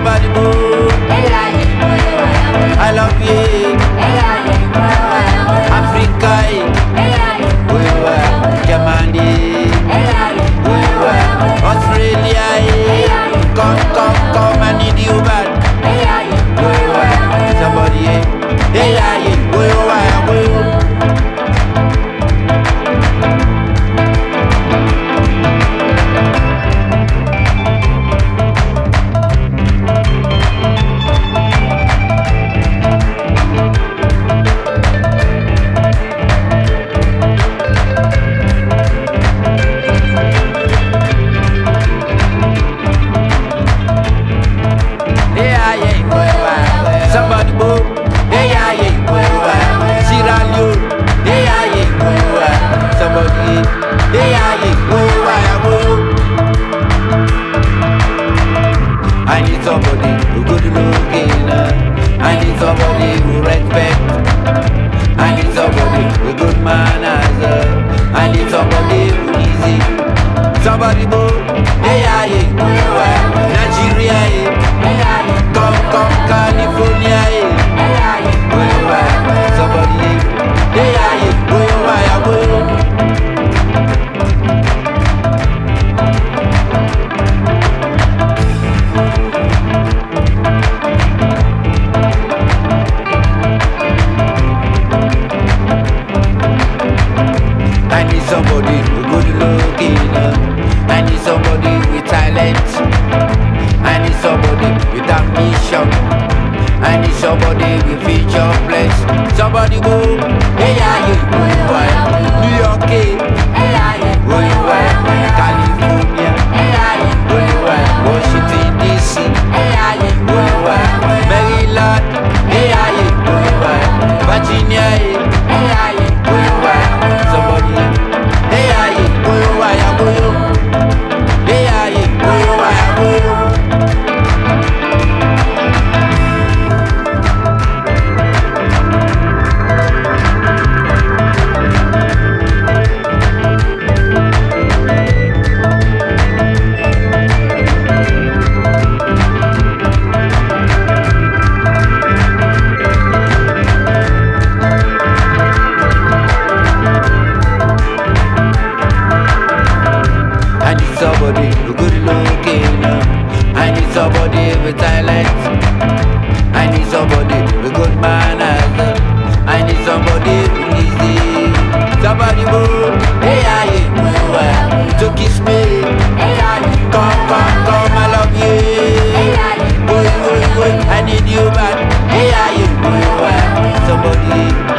trabalho I need somebody somebody who good looking. I need somebody with talent. I need somebody with ambition. I need somebody with future plans. Somebody go, hey, are you? New York, body, no good looking now. I need somebody with talent. I need somebody with good manners. I need somebody with easy. Somebody who, hey I move to kiss me. I come, come, come, I love you. Hey I move, I need you, man. Hey I move, somebody.